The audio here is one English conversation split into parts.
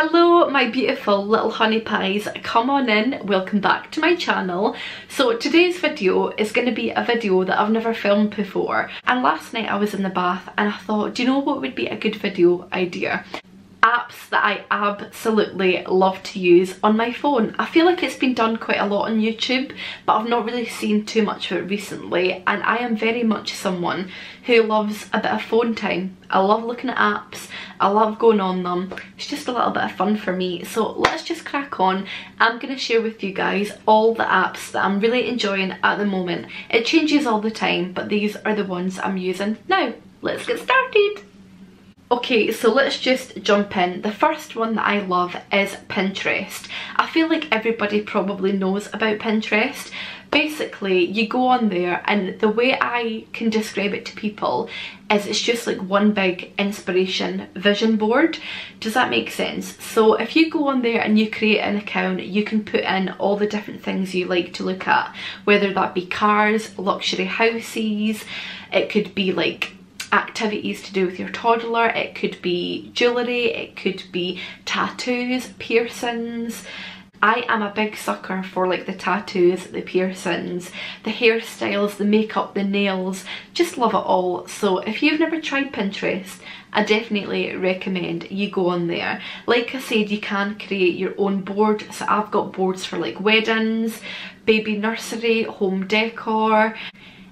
Hello my beautiful little honey pies, come on in, welcome back to my channel. So today's video is going to be a video that I've never filmed before and last night I was in the bath and I thought do you know what would be a good video idea? Apps that I absolutely love to use on my phone. I feel like it's been done quite a lot on YouTube but I've not really seen too much of it recently and I am very much someone who loves a bit of phone time. I love looking at apps, I love going on them, it's just a little bit of fun for me so let's just crack on. I'm going to share with you guys all the apps that I'm really enjoying at the moment. It changes all the time but these are the ones I'm using now. Let's get started! Okay, so let's just jump in. The first one that I love is Pinterest. I feel like everybody probably knows about Pinterest. Basically, you go on there and the way I can describe it to people is it's just like one big inspiration vision board. Does that make sense? So if you go on there and you create an account, you can put in all the different things you like to look at, whether that be cars, luxury houses, it could be like activities to do with your toddler. It could be jewellery, it could be tattoos, piercings. I am a big sucker for like the tattoos, the piercings, the hairstyles, the makeup, the nails, just love it all. So if you've never tried Pinterest, I definitely recommend you go on there. Like I said, you can create your own board. So I've got boards for like weddings, baby nursery, home decor,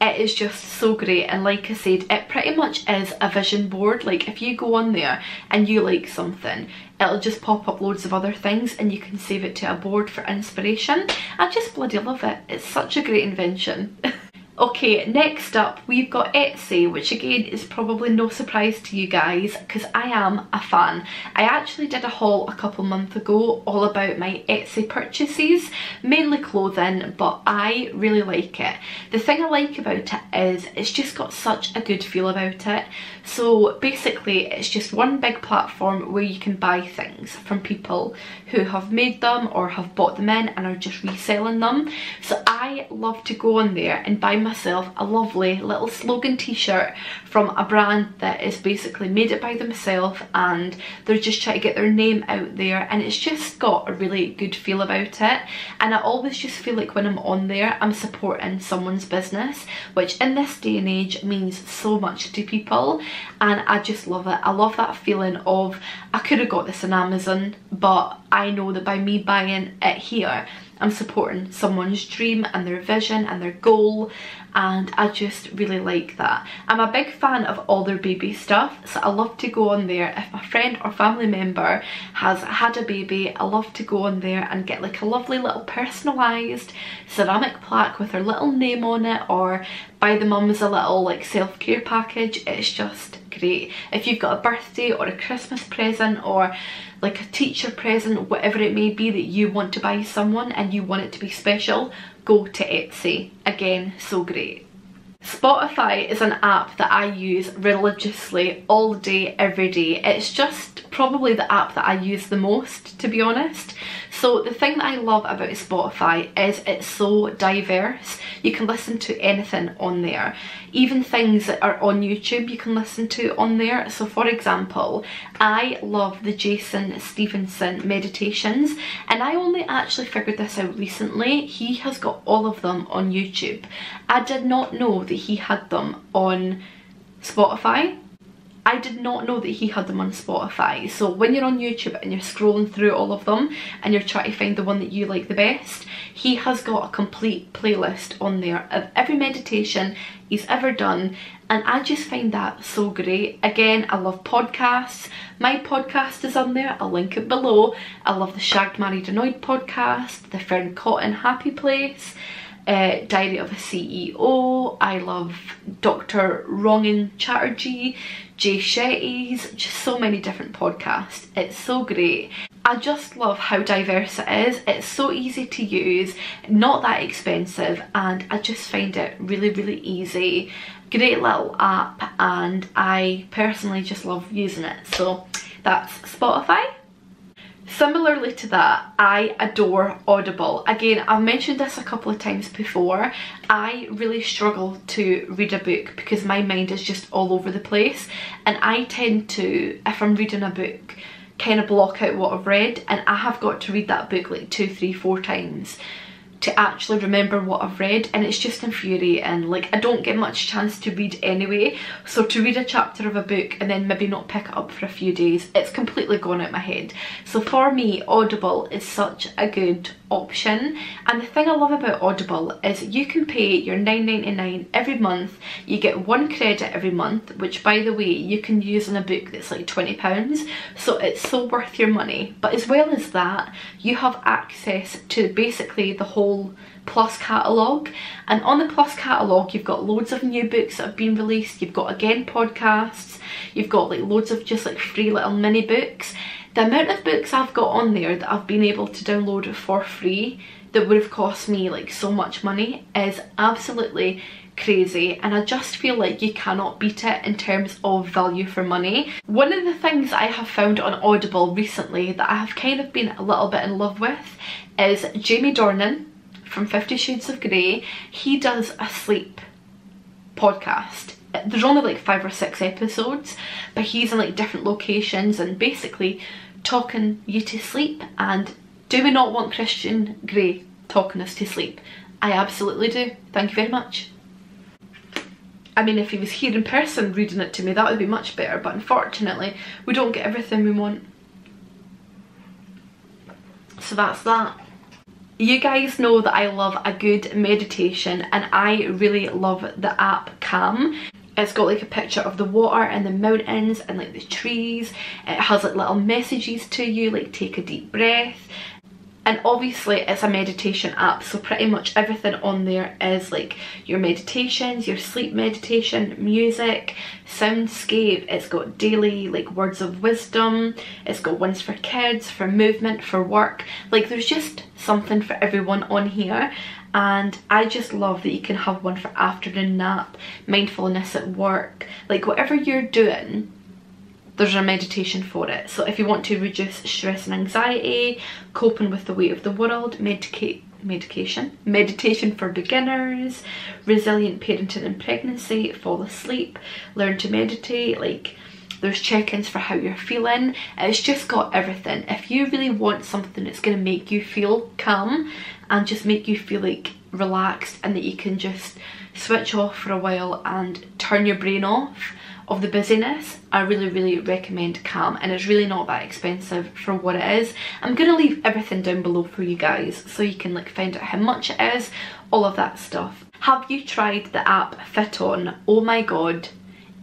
it is just so great and like I said it pretty much is a vision board. Like if you go on there and you like something it'll just pop up loads of other things and you can save it to a board for inspiration. I just bloody love it. It's such a great invention Okay, next up we've got Etsy, which again is probably no surprise to you guys because I am a fan. I actually did a haul a couple months ago all about my Etsy purchases, mainly clothing, but I really like it. The thing I like about it is it's just got such a good feel about it. So basically it's just one big platform where you can buy things from people who have made them or have bought them in and are just reselling them. So I love to go on there and buy myself a lovely little slogan t-shirt from a brand that is basically made it by themselves and they're just trying to get their name out there and it's just got a really good feel about it and I always just feel like when I'm on there I'm supporting someone's business which in this day and age means so much to people and I just love it. I love that feeling of I could have got this on Amazon but I know that by me buying it here I'm supporting someone's dream and their vision and their goal and I just really like that. I'm a big fan of all their baby stuff so I love to go on there if my friend or family member has had a baby I love to go on there and get like a lovely little personalised ceramic plaque with her little name on it or buy the mums a little like self-care package it's just great. If you've got a birthday or a Christmas present or like a teacher present, whatever it may be that you want to buy someone and you want it to be special, go to Etsy. Again, so great. Spotify is an app that I use religiously all day, every day. It's just probably the app that I use the most, to be honest. So the thing that I love about Spotify is it's so diverse. You can listen to anything on there. Even things that are on YouTube you can listen to on there. So for example, I love the Jason Stephenson meditations and I only actually figured this out recently. He has got all of them on YouTube. I did not know that he had them on Spotify I did not know that he had them on Spotify. So when you're on YouTube and you're scrolling through all of them and you're trying to find the one that you like the best, he has got a complete playlist on there of every meditation he's ever done and I just find that so great. Again, I love podcasts. My podcast is on there, I'll link it below. I love the Shagged Married Annoyed podcast, the Fearne Cotton Happy Place, uh, Diary of a CEO, I love Dr. Rangan Chatterjee, Jay Shetty's, just so many different podcasts. It's so great. I just love how diverse it is. It's so easy to use, not that expensive, and I just find it really, really easy. Great little app, and I personally just love using it. So that's Spotify. Similarly to that, I adore Audible. Again, I've mentioned this a couple of times before. I really struggle to read a book because my mind is just all over the place and I tend to, if I'm reading a book, kind of block out what I've read and I have got to read that book like two, three, four times to actually remember what I've read and it's just infuriating like I don't get much chance to read anyway. So to read a chapter of a book and then maybe not pick it up for a few days it's completely gone out my head. So for me Audible is such a good option. And the thing I love about Audible is you can pay your 9.99 every month. You get one credit every month which by the way you can use on a book that's like 20 pounds. So it's so worth your money. But as well as that you have access to basically the whole plus catalogue. And on the plus catalogue you've got loads of new books that have been released. You've got again podcasts. You've got like loads of just like free little mini books. The amount of books I've got on there that I've been able to download for free that would have cost me like so much money is absolutely crazy. And I just feel like you cannot beat it in terms of value for money. One of the things I have found on Audible recently that I have kind of been a little bit in love with is Jamie Dornan from Fifty Shades of Grey. He does a sleep podcast there's only like five or six episodes but he's in like different locations and basically talking you to sleep and do we not want Christian Grey talking us to sleep? I absolutely do. Thank you very much. I mean if he was here in person reading it to me that would be much better but unfortunately we don't get everything we want. So that's that. You guys know that I love a good meditation and I really love the app Calm. It's got like a picture of the water and the mountains and like the trees. It has like little messages to you like take a deep breath. And obviously it's a meditation app so pretty much everything on there is like your meditations, your sleep meditation, music, soundscape, it's got daily like words of wisdom, it's got ones for kids, for movement, for work. Like there's just something for everyone on here and I just love that you can have one for afternoon nap, mindfulness at work, like whatever you're doing there's a meditation for it. So if you want to reduce stress and anxiety, coping with the weight of the world, medicate medication, meditation for beginners, resilient parenting and pregnancy, fall asleep, learn to meditate, like there's check-ins for how you're feeling. It's just got everything. If you really want something that's going to make you feel calm and just make you feel like relaxed and that you can just switch off for a while and turn your brain off of the busyness I really really recommend Calm and it's really not that expensive for what it is. I'm gonna leave everything down below for you guys so you can like find out how much it is all of that stuff. Have you tried the app FitOn oh my god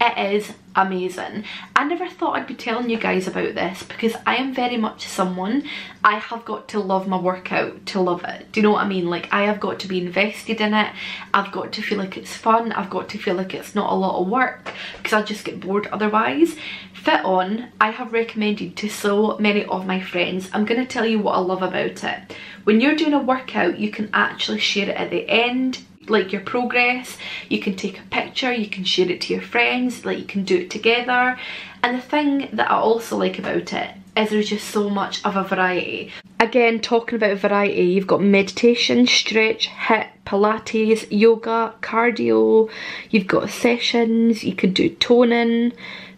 it is amazing. I never thought I'd be telling you guys about this because I am very much someone, I have got to love my workout to love it. Do you know what I mean? Like I have got to be invested in it. I've got to feel like it's fun. I've got to feel like it's not a lot of work because I just get bored otherwise. FitOn, I have recommended to so many of my friends. I'm going to tell you what I love about it. When you're doing a workout, you can actually share it at the end like your progress. You can take a picture you can share it to your friends like you can do it together. And the thing that I also like about it is there's just so much of a variety. Again talking about variety you've got meditation stretch HIIT pilates yoga cardio. You've got sessions you could do toning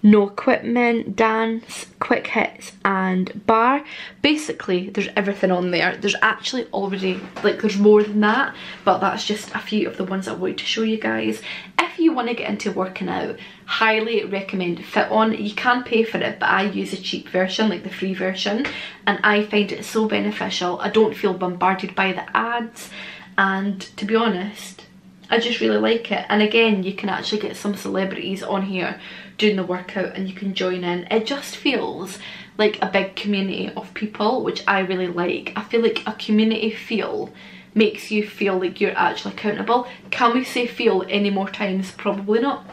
no equipment, dance, quick hits and bar. Basically there's everything on there. There's actually already, like there's more than that, but that's just a few of the ones I wanted to show you guys. If you want to get into working out, highly recommend FitOn. You can pay for it, but I use a cheap version, like the free version, and I find it so beneficial. I don't feel bombarded by the ads, and to be honest, I just really like it. And again, you can actually get some celebrities on here doing the workout and you can join in. It just feels like a big community of people, which I really like. I feel like a community feel makes you feel like you're actually accountable. Can we say feel any more times? Probably not.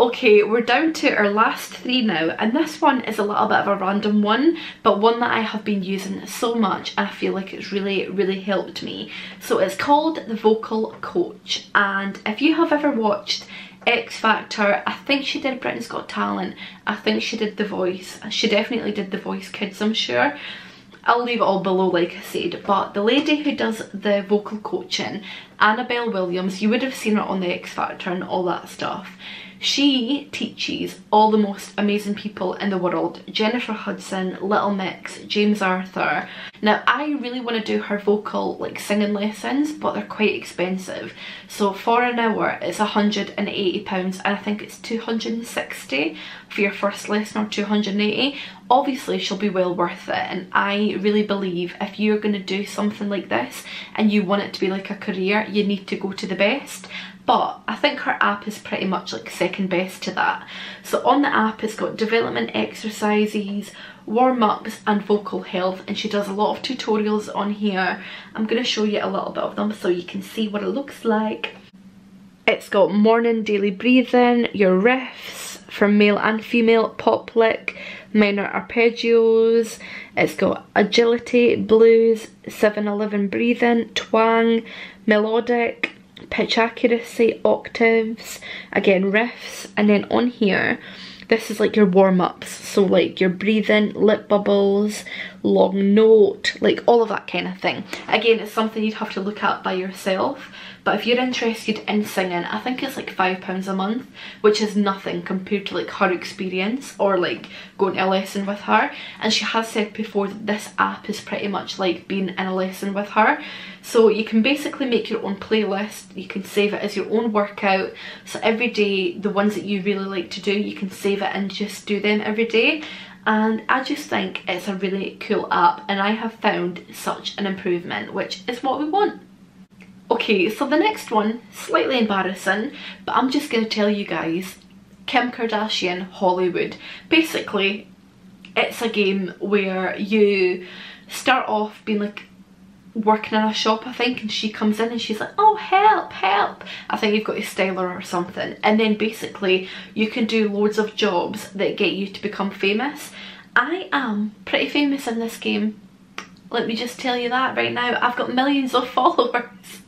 Okay, we're down to our last three now, and this one is a little bit of a random one, but one that I have been using so much, I feel like it's really, really helped me. So it's called the Vocal Coach, and if you have ever watched X Factor, I think she did Britain's Got Talent, I think she did The Voice, she definitely did The Voice Kids, I'm sure. I'll leave it all below like I said, but the lady who does the vocal coaching, Annabelle Williams, you would have seen her on the X Factor and all that stuff She teaches all the most amazing people in the world. Jennifer Hudson, Little Mix, James Arthur. Now I really want to do her vocal like singing lessons but they're quite expensive. So for an hour it's £180 and I think it's 260 for your first lesson or 280 obviously she'll be well worth it and I really believe if you're going to do something like this and you want it to be like a career you need to go to the best but I think her app is pretty much like second best to that. So on the app it's got development exercises, warm-ups and vocal health and she does a lot of tutorials on here. I'm going to show you a little bit of them so you can see what it looks like. It's got morning daily breathing, your riffs for male and female, pop lick, minor arpeggios, it's got agility, blues, 7-11 breathing, twang, melodic, pitch accuracy, octaves, again riffs, and then on here, this is like your warm-ups, so like your breathing, lip bubbles, long note, like all of that kind of thing. Again, it's something you'd have to look at by yourself, but if you're interested in singing, I think it's like £5 a month, which is nothing compared to like her experience or like going to a lesson with her. And she has said before that this app is pretty much like being in a lesson with her. So you can basically make your own playlist, you can save it as your own workout. So every day, the ones that you really like to do, you can save it and just do them every day and I just think it's a really cool app and I have found such an improvement which is what we want. Okay, so the next one, slightly embarrassing, but I'm just going to tell you guys, Kim Kardashian Hollywood. Basically, it's a game where you start off being like working in a shop I think and she comes in and she's like oh help help. I think you've got to style her or something. And then basically you can do loads of jobs that get you to become famous. I am pretty famous in this game. Let me just tell you that right now. I've got millions of followers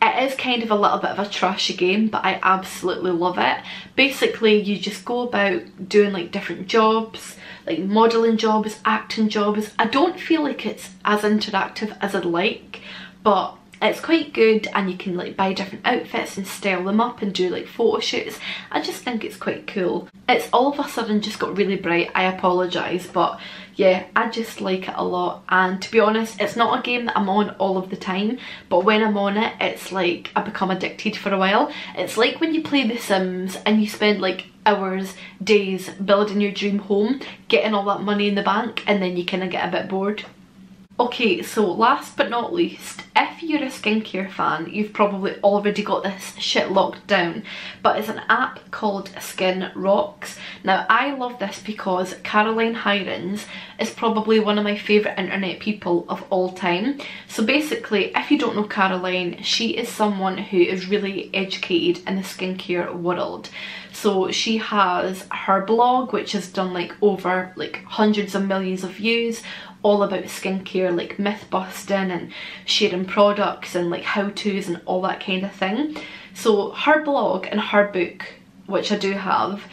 it is kind of a little bit of a trashy game, but I absolutely love it. Basically, you just go about doing like different jobs, like modelling jobs, acting jobs. I don't feel like it's as interactive as I'd like, but it's quite good and you can like buy different outfits and style them up and do like photo shoots. I just think it's quite cool. It's all of a sudden just got really bright, I apologise but yeah I just like it a lot and to be honest it's not a game that I'm on all of the time but when I'm on it it's like I become addicted for a while. It's like when you play The Sims and you spend like hours, days building your dream home, getting all that money in the bank and then you kind of get a bit bored. Okay, so last but not least, if you're a skincare fan, you've probably already got this shit locked down, but it's an app called Skin Rocks. Now, I love this because Caroline Hirons is probably one of my favourite internet people of all time. So basically, if you don't know Caroline, she is someone who is really educated in the skincare world. So she has her blog, which has done like over like hundreds of millions of views all about skincare like myth busting and sharing products and like how-tos and all that kind of thing. So her blog and her book, which I do have,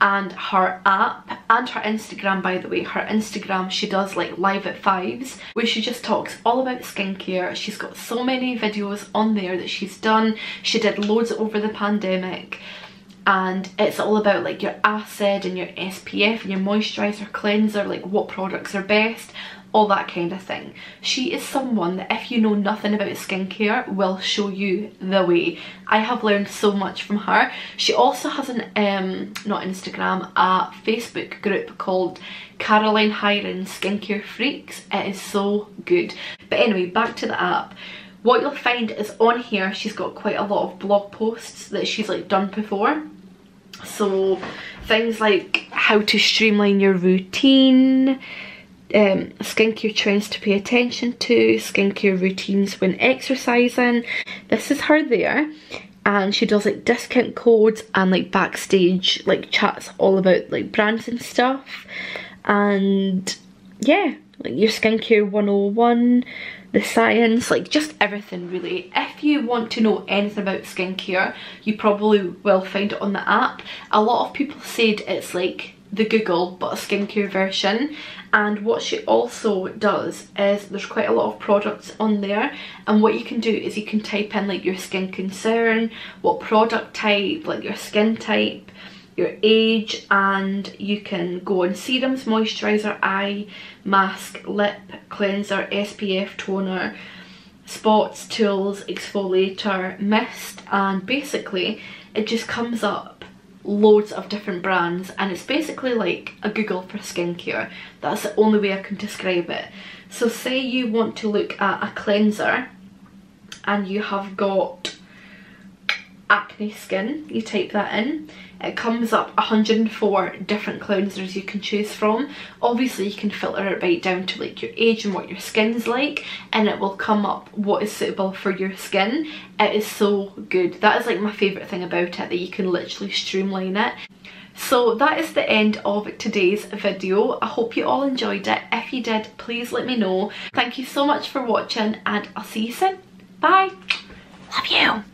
and her app and her Instagram by the way, her Instagram she does like live at fives where she just talks all about skincare. She's got so many videos on there that she's done. She did loads over the pandemic and it's all about like your acid and your SPF and your moisturizer cleanser like what products are best all that kind of thing. She is someone that if you know nothing about skincare will show you the way. I have learned so much from her. She also has an, um, not Instagram, a Facebook group called Caroline Hirons Skincare Freaks. It is so good. But anyway, back to the app. What you'll find is on here, she's got quite a lot of blog posts that she's like done before. So things like how to streamline your routine, um, skincare trends to pay attention to, skincare routines when exercising. This is her there and she does like discount codes and like backstage like chats all about like brands and stuff. And yeah like your skincare 101 the science like just everything really. If you want to know anything about skincare you probably will find it on the app. A lot of people said it's like the Google but a skincare version. And what she also does is there's quite a lot of products on there. And what you can do is you can type in like your skin concern, what product type, like your skin type, your age and you can go on serums, moisturiser, eye, mask, lip, cleanser, SPF toner, spots, tools, exfoliator, mist and basically it just comes up loads of different brands and it's basically like a Google for skincare. That's the only way I can describe it. So say you want to look at a cleanser and you have got acne skin, you type that in it comes up 104 different cleansers you can choose from. Obviously you can filter it right down to like your age and what your skin's like and it will come up what is suitable for your skin. It is so good. That is like my favourite thing about it, that you can literally streamline it. So that is the end of today's video. I hope you all enjoyed it. If you did, please let me know. Thank you so much for watching and I'll see you soon. Bye. Love you.